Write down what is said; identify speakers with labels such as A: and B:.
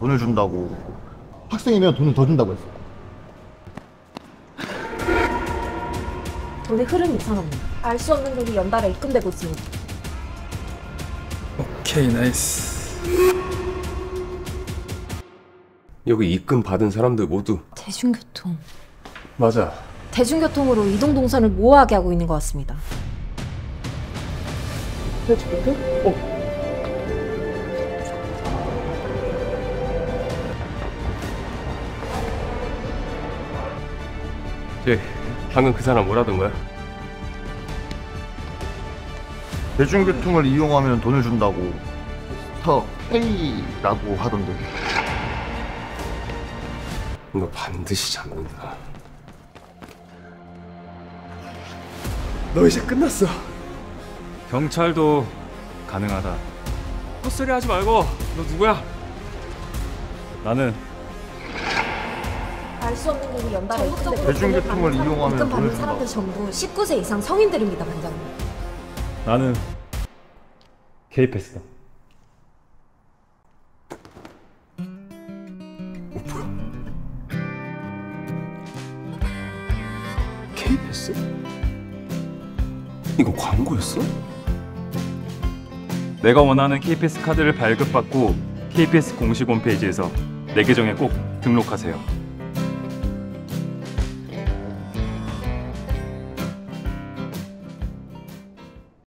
A: 돈을 준다고 학생이면 돈을 더 준다고 했어
B: 돈의 흐름이 이상합니다. 알 수 없는 돈이 연달아 입금되고 있습니다.
C: 오케이 nice
D: 여기 입금 받은 사람들 모두
B: 대중교통.
C: 맞아
B: 대중교통으로 이동 동선을 모호하게 하고 있는 것 같습니다.
D: 쟤 방금 그 사람 뭐라던 거야?
A: 대중교통을 이용하면 돈을 준다고 더 페이라고 하던데
D: 너 반드시 잡는다 너 이제 끝났어
E: 경찰도 가능하다.
D: 헛소리 하지 말고 너 누구야?
E: 나는
B: 알 수 없는 돈이 연달아 입금되고
A: 대중교통을 이용하면
B: 입금
A: 돈을
B: 받는
A: 준다고.
B: 사람들 전부 19세 이상 성인들입니다, 반장님.
E: 나는 K패스다.
D: K패스? 이거 광고였어?
E: 내가 원하는 K패스 카드를 발급받고 KPS 공식 홈페이지에서 내 계정에 꼭 등록하세요.